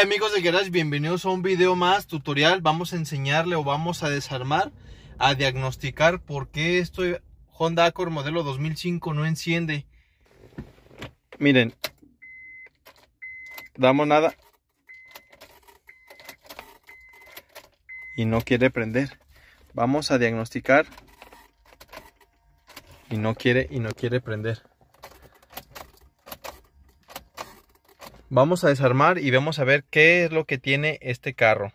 amigos de Garage, bienvenidos a un video más tutorial. Vamos a enseñarle o vamos a desarmar, a diagnosticar por qué este Honda Accord modelo 2005 no enciende. Miren, damos nada y no quiere prender. Vamos a diagnosticar y no quiere y no quiere prender. Vamos a desarmar y vamos a ver qué es lo que tiene este carro.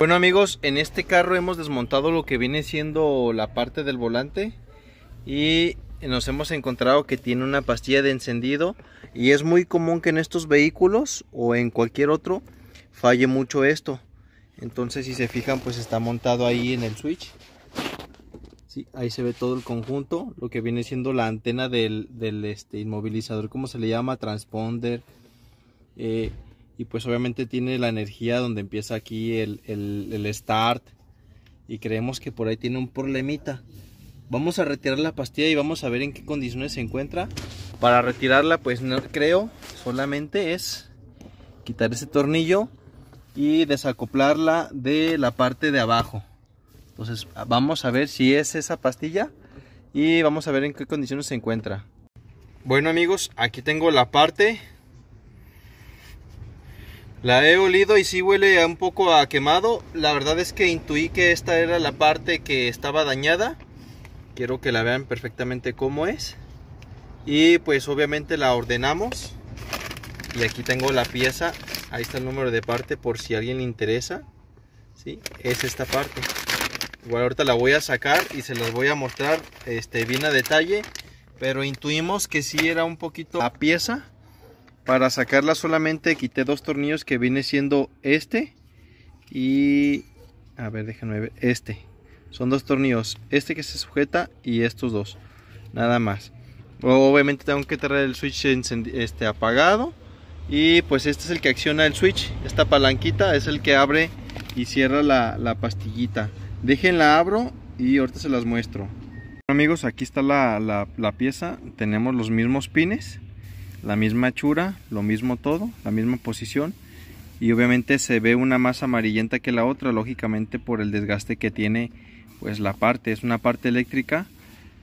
Bueno amigos, en este carro hemos desmontado lo que viene siendo la parte del volante y nos hemos encontrado que tiene una pastilla de encendido y es muy común que en estos vehículos o en cualquier otro falle mucho esto. Entonces si se fijan pues está montado ahí en el switch. Ahí se ve todo el conjunto lo que viene siendo la antena del, este, inmovilizador como se le llama transponder. Eh, y pues obviamente tiene la energía donde empieza aquí el, el start. Y creemos que por ahí tiene un problemita Vamos a retirar la pastilla y vamos a ver en qué condiciones se encuentra. Para retirarla, pues no creo, solamente es quitar ese tornillo y desacoplarla de la parte de abajo. Entonces vamos a ver si es esa pastilla y vamos a ver en qué condiciones se encuentra. Bueno amigos, aquí tengo la parte. La he olido y sí huele un poco a quemado. La verdad es que intuí que esta era la parte que estaba dañada quiero que la vean perfectamente cómo es. Y pues obviamente la ordenamos. Y aquí tengo la pieza. Ahí está el número de parte por si a alguien le interesa. ¿sí? es esta parte. Igual ahorita la voy a sacar y se los voy a mostrar este, bien a detalle. Pero intuimos que si era un poquito la pieza. Para sacarla solamente quité dos tornillos que viene siendo este. Y a ver déjenme ver este son dos tornillos, este que se sujeta y estos dos, nada más. Obviamente tengo que tener el switch este, apagado y pues este es el que acciona el switch, esta palanquita es el que abre y cierra la, pastillita. Déjenla abro y ahorita se las muestro. Bueno, amigos, aquí está la, la pieza, tenemos los mismos pines, la misma hechura, lo mismo todo, la misma posición y obviamente se ve una más amarillenta que la otra, lógicamente por el desgaste que tiene pues la parte es una parte eléctrica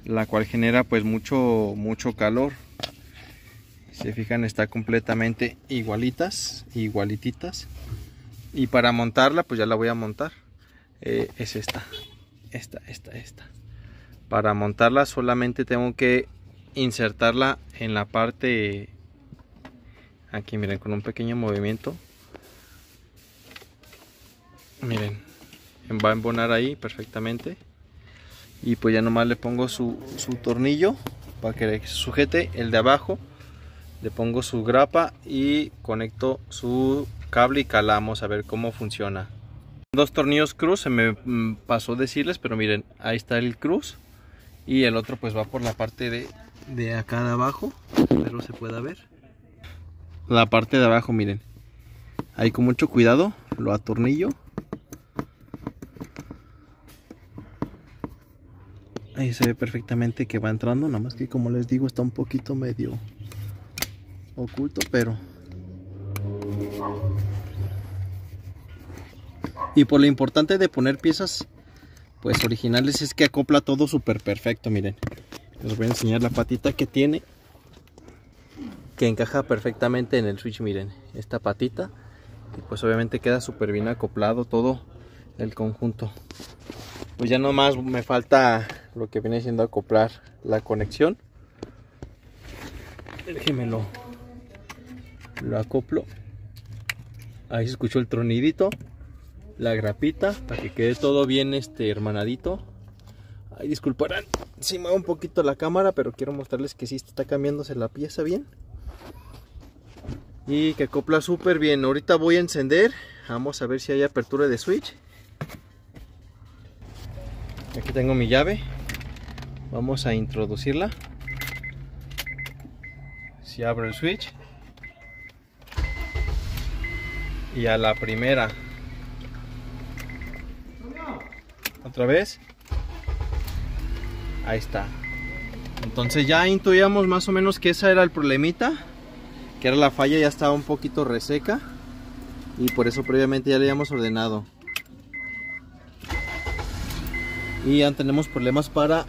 la cual genera pues mucho mucho calor. Si se fijan está completamente igualitas igualititas. Y para montarla pues ya la voy a montar. Eh, es esta esta esta esta. Para montarla solamente tengo que insertarla en la parte aquí miren con un pequeño movimiento. Miren va a embonar ahí perfectamente. Y pues ya nomás le pongo su, tornillo para que sujete el de abajo. Le pongo su grapa y conecto su cable y calamos a ver cómo funciona. Dos tornillos cruz se me mm, pasó decirles pero miren ahí está el cruz. Y el otro pues va por la parte de, de acá de abajo pero se pueda ver. La parte de abajo miren. Ahí con mucho cuidado lo atornillo Ahí se ve perfectamente que va entrando, nada más que como les digo está un poquito medio oculto, pero... Y por lo importante de poner piezas pues originales es que acopla todo súper perfecto, miren. Les voy a enseñar la patita que tiene. Que encaja perfectamente en el switch, miren. Esta patita. Y pues obviamente queda súper bien acoplado todo el conjunto pues ya nomás me falta lo que viene siendo acoplar la conexión. Déjenmelo lo acoplo. Ahí se escuchó el tronidito la grapita para que quede todo bien este hermanadito. Ahí disculparán si muevo un poquito la cámara pero quiero mostrarles que sí está cambiándose la pieza bien. Y que acopla súper bien. Ahorita voy a encender. Vamos a ver si hay apertura de switch. Aquí tengo mi llave vamos a introducirla si abro el switch Y a la primera. Otra vez. Ahí está. Entonces ya intuíamos más o menos que esa era el problemita. Que era la falla, ya estaba un poquito reseca. Y por eso previamente ya le habíamos ordenado. Y ya tenemos problemas para,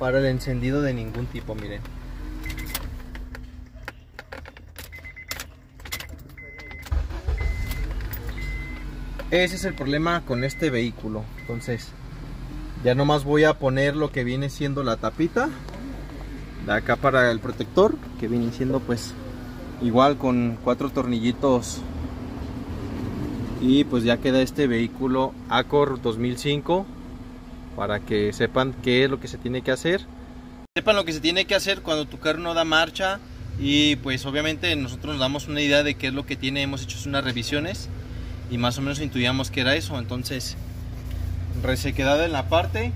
para el encendido de ningún tipo, miren. Ese es el problema con este vehículo. Entonces, ya nomás voy a poner lo que viene siendo la tapita. De acá para el protector, que viene siendo pues igual con cuatro tornillitos. Y pues ya queda este vehículo Accord 2005 para que sepan qué es lo que se tiene que hacer. Sepan lo que se tiene que hacer cuando tu carro no da marcha y pues obviamente nosotros nos damos una idea de qué es lo que tiene, hemos hecho unas revisiones y más o menos intuíamos que era eso. Entonces, resequedad en la parte,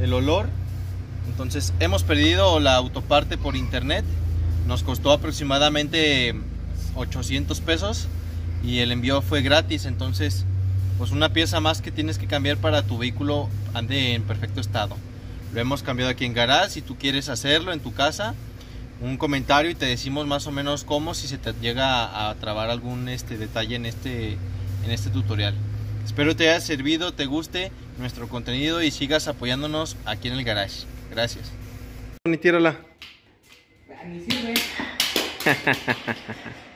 el olor. Entonces, hemos perdido la autoparte por internet. Nos costó aproximadamente 800 pesos y el envío fue gratis. Entonces, pues una pieza más que tienes que cambiar para tu vehículo ande en perfecto estado. Lo hemos cambiado aquí en garage. Si tú quieres hacerlo en tu casa, un comentario y te decimos más o menos cómo si se te llega a trabar algún este detalle en este en este tutorial. Espero te haya servido, te guste nuestro contenido y sigas apoyándonos aquí en el garage. Gracias. Ni tírala.